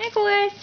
Nicholas!